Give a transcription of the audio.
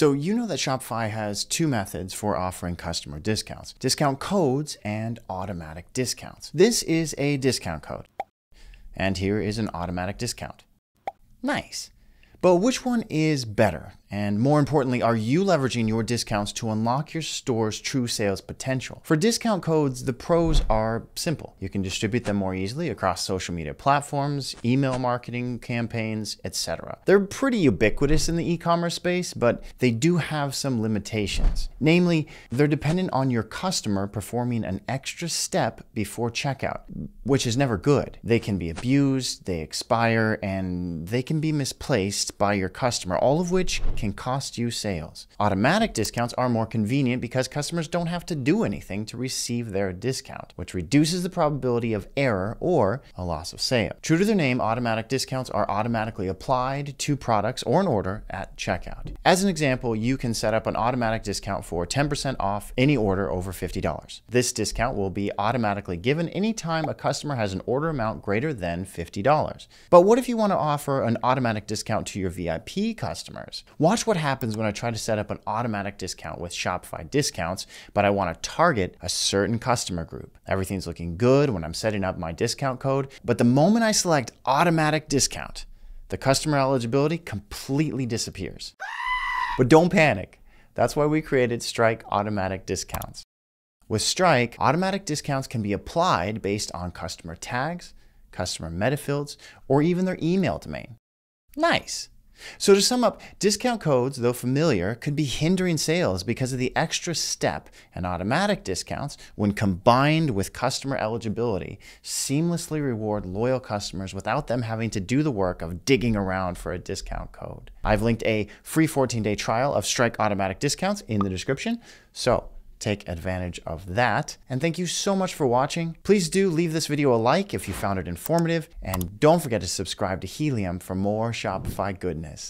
So you know that Shopify has two methods for offering customer discounts, discount codes and automatic discounts. This is a discount code. And here is an automatic discount. Nice. But which one is better? And more importantly, are you leveraging your discounts to unlock your store's true sales potential? For discount codes, the pros are simple. You can distribute them more easily across social media platforms, email marketing campaigns, etc. They're pretty ubiquitous in the e-commerce space, but they do have some limitations. Namely, they're dependent on your customer performing an extra step before checkout, which is never good. They can be abused, they expire, and they can be misplaced by your customer, all of which can cost you sales. Automatic discounts are more convenient because customers don't have to do anything to receive their discount, which reduces the probability of error or a loss of sale. True to their name, automatic discounts are automatically applied to products or an order at checkout. As an example, you can set up an automatic discount for 10% off any order over $50. This discount will be automatically given anytime a customer has an order amount greater than $50. But what if you want to offer an automatic discount to your VIP customers? Watch what happens when I try to set up an automatic discount with Shopify discounts, but I want to target a certain customer group. Everything's looking good when I'm setting up my discount code, but the moment I select automatic discount, the customer eligibility completely disappears. But don't panic. That's why we created Strike Automatic Discounts. With Strike, automatic discounts can be applied based on customer tags, customer metafields, or even their email domain. Nice. So to sum up, discount codes, though familiar, could be hindering sales because of the extra step and automatic discounts, when combined with customer eligibility, seamlessly reward loyal customers without them having to do the work of digging around for a discount code. I've linked a free 14-day trial of Strike automatic discounts in the description. So take advantage of that. And thank you so much for watching. Please do leave this video a like if you found it informative, and don't forget to subscribe to Helium for more Shopify goodness.